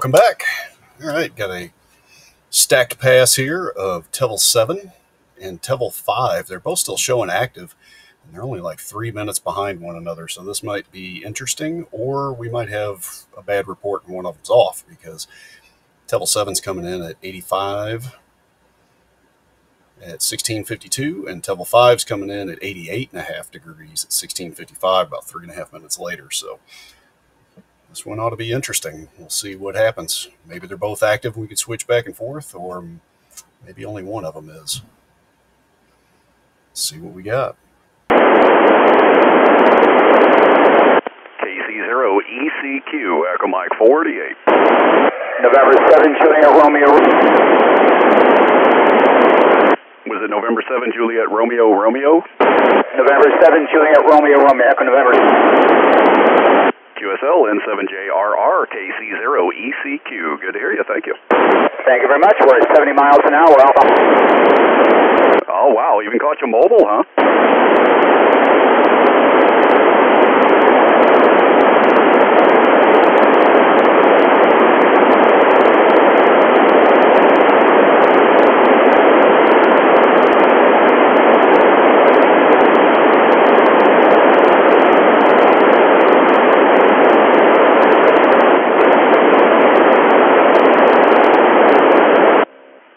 Welcome back. All right, got a stacked pass here of Tevel 7 and Tevel 5. They're both still showing active, and they're only like three minutes behind one another. So this might be interesting, or we might have a bad report and one of them's off because Tevel 7's coming in at 85 at 1652, and Tevel 5's coming in at 88 and a half degrees at 1655, about three and a half minutes later. So this one ought to be interesting. We'll see what happens. Maybe they're both active. We could switch back and forth, or maybe only one of them is. Let's see what we got. KC0 ECQ, Echo Mike 48. November 7, Juliet Romeo. Was it November 7, Juliet Romeo Romeo? November 7, Juliet Romeo Romeo, Echo November. QSL N7JRR KC0 ECQ. Good to hear you. Thank you. Thank you very much. We're at 70 miles an hour, Alpha. Oh, wow. Even caught you mobile, huh?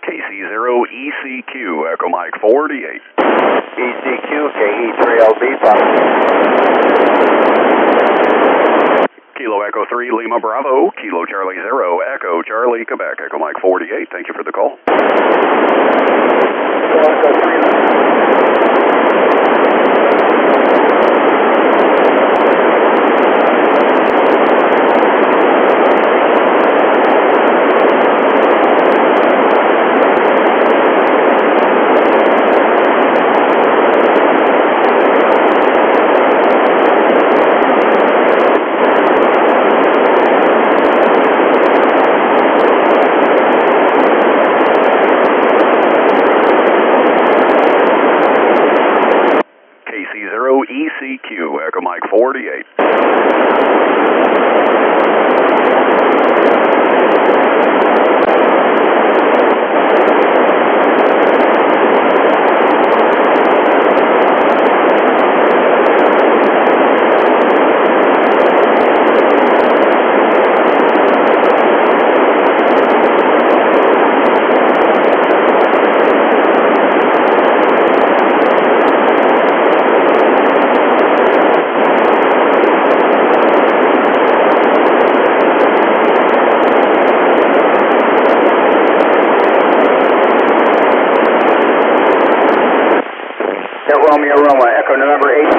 KC0 ECQ, Echo Mike 48. ECQ, KE3LB, Papa. Kilo Echo 3, Lima Bravo, Kilo Charlie 0, Echo Charlie, Quebec, Echo Mike 48. Thank you for the call. KC0 ECQ, Echo Mike 48. At Romeo Roma, Echo November 8.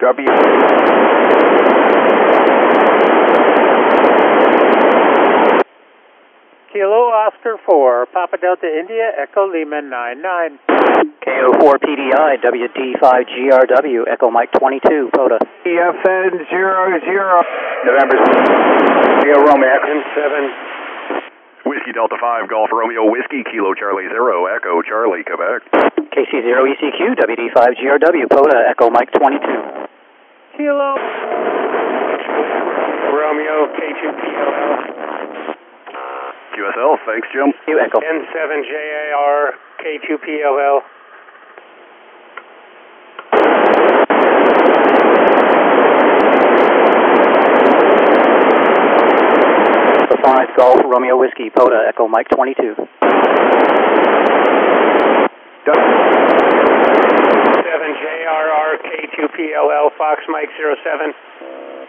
W. Kilo Oscar 4, Papa Delta India, Echo Lima 99. KO4 PDI, WD5GRW, Echo Mike 22, POTA. EFN 00. November 0 Roma, Echo 7. Whiskey Delta 5, Golf Romeo Whiskey, Kilo Charlie 0, Echo Charlie, Quebec. KC0 ECQ, WD5GRW, POTA, Echo Mike 22. Kilo Romeo K2PLL. QSL, thanks, Jim. You Echo. N7JRR K2PLL. 5 Golf Romeo Whiskey, POTA, Echo Mike 22. 7JRR K2PLL, Fox Mike 07.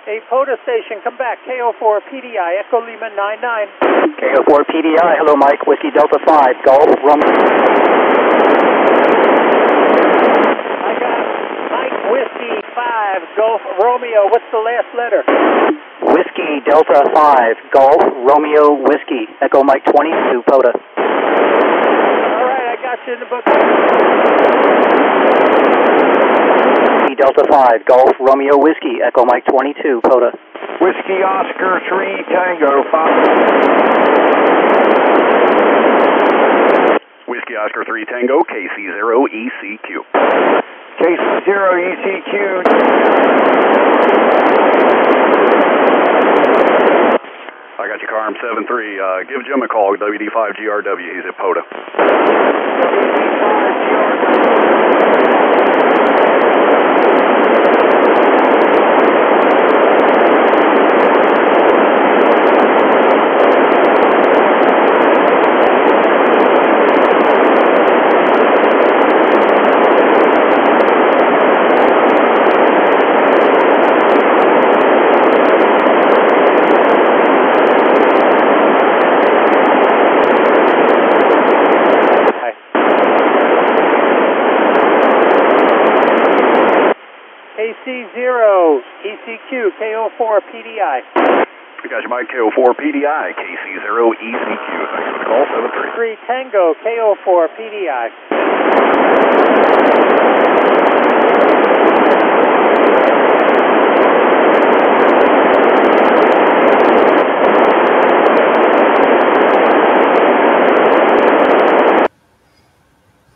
A POTA station, come back. KO4 PDI, Echo Lima 99. KO4 PDI, hello Mike, Whiskey Delta 5, Golf Romeo. I got Mike Whiskey 5, Golf Romeo. What's the last letter? Whiskey Delta 5, Golf Romeo Whiskey, Echo Mike 20, Pota. All right, I got you in the book. Delta 5, Golf Romeo Whiskey, Echo Mike 22, POTA. Whiskey Oscar 3, Tango 5. Whiskey Oscar 3, Tango, KC0ECQ. KC0ECQ. Firearm 7-3. Uh, give Jim a call, WD5GRW. He's at POTA. WD5GRW. ECQ KO4 PDI. I got you, Mike, KO4 PDI, KC0 ECQ. Thanks for the call, 7-3. Tango KO4 PDI.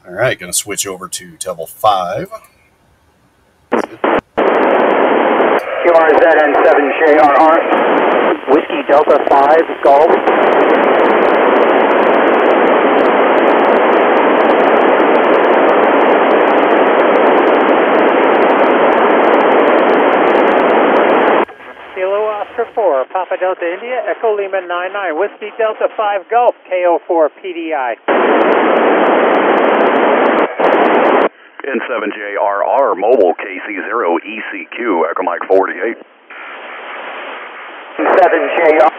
All right, going to switch over to Tevel 5. QRZN7JRR. Whiskey Delta 5 Golf. Kilo Oscar 4 Papa Delta India Echo Lima 99 Whiskey Delta 5 Golf KO4 PDI. N7JRR Mobile, KC0 ECQ. Echo Mike 48. 7JR.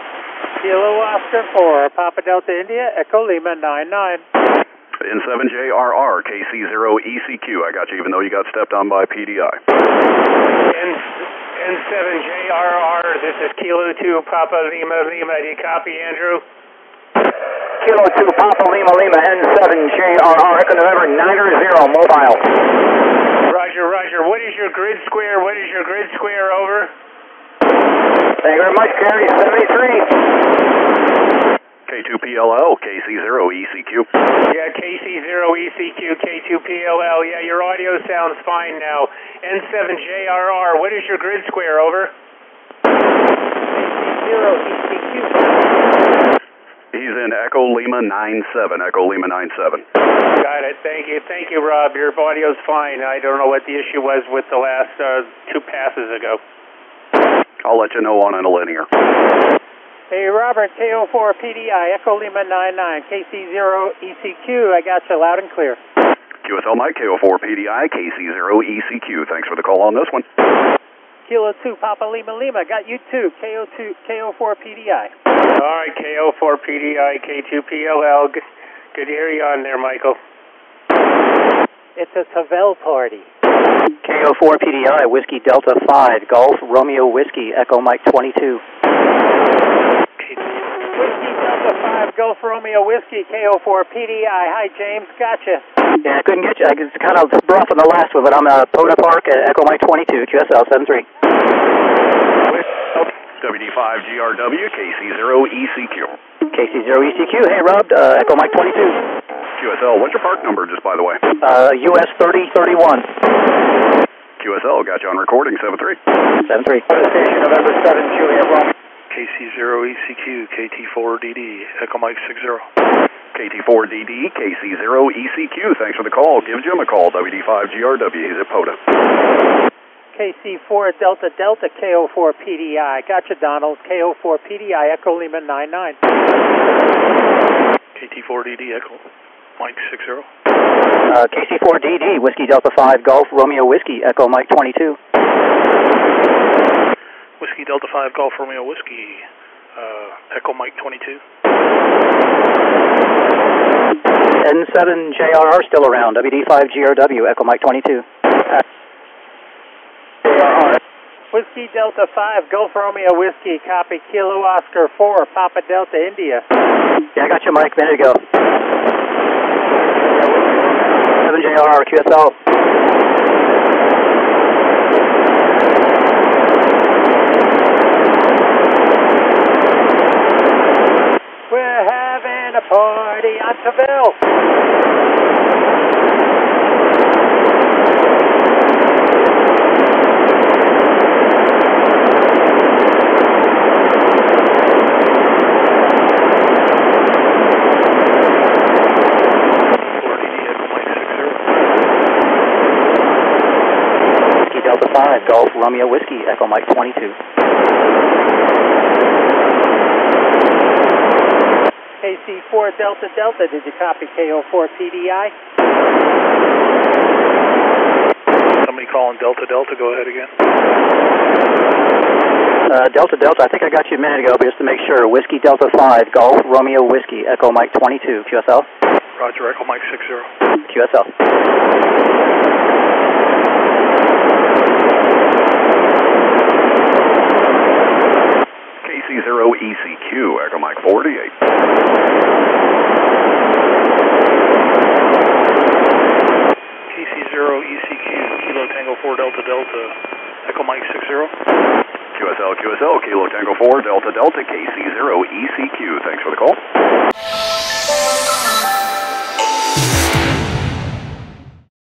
Kilo Oscar 4 Papa Delta India Echo Lima 99. N7JRR, KC0 ECQ. I got you, even though you got stepped on by PDI. N, N7JRR, this is Kilo 2 Papa Lima Lima. Do you copy, Andrew? Kilo 2 Papa Lima Lima N7JRR. Echo November 90 mobile. Roger, Roger. What is your grid square? What is your grid square over? Thank you very much, Gary. 73. K2PLL, KC0 ECQ. Yeah, KC0 ECQ, K2PLL. Yeah, your audio sounds fine now. N7JRR, what is your grid square over? KC0 ECQ. He's in Echo Lima 97, Echo Lima 97. Got it. Thank you. Thank you, Rob. Your audio's fine. I don't know what the issue was with the last uh, two passes ago. I'll let you know on a linear. Hey, Robert, KO4 PDI, Echo Lima 99, KC0 ECQ. I got you loud and clear. QSL Mike, KO4 PDI, KC0 ECQ. Thanks for the call on this one. Kilo 2, Papa Lima Lima. Got you too. KO2, KO4 PDI. All right, KO4 PDI, K2PLL. Good, good to hear you on there, Michael. It's a Tevel party. KO4 PDI Whiskey Delta 5 Golf Romeo Whiskey Echo Mike 22. Whiskey Delta 5, Golf Romeo Whiskey, KO4 PDI. Hi, James. Gotcha. Yeah, I couldn't get you. I was kind of rough on the last one, but I'm uh, POTA Park at Echo Mike 22 QSL 73. WD5GRW, KC0 ECQ. KC0 ECQ. Hey, Rob, uh, Echo Mike 22. QSL, what's your park number, just by the way? Uh, US 3031. QSL, got you on recording, 73. 73. Station November 7 Juliet Romeo. KC0 ECQ, KT4DD, Echo Mike 60. KT4DD, KC0 ECQ. Thanks for the call. Give Jim a call, WD5GRW. He's at POTA. KC4 Delta Delta, KO4 PDI. Gotcha, Donald. KO4 PDI, Echo Lima 99. KT4DD, Echo Mike 60. Uh, KC4DD Whiskey Delta 5 Golf Romeo Whiskey Echo Mike 22. Whiskey Delta 5 Golf Romeo Whiskey, uh, Echo Mike 22. N7JRR still around. WD5GRW Echo Mike 22. Whiskey Delta 5, Golf Romeo Whiskey, copy Kilo Oscar 4, Papa Delta India. Yeah, I got you, Mike. Minute ago. 7JRR QSL. We're having a party on Tevel. Whiskey Delta 5, Golf Romeo Whiskey, Echo Mike 22. KC4 Delta Delta, did you copy KO4 PDI? Somebody calling Delta Delta, go ahead again. Uh, Delta Delta, I think I got you a minute ago, but just to make sure, Whiskey Delta 5, Golf Romeo Whiskey, Echo Mike 22, QSL? Roger, Echo Mike 60. QSL. KC0 ECQ, Echo Mike 48. KC0 ECQ, Kilo Tango 4 Delta Delta, Echo Mike 60. QSL, QSL, Kilo Tango 4, Delta Delta, KC0 ECQ. Thanks for the call.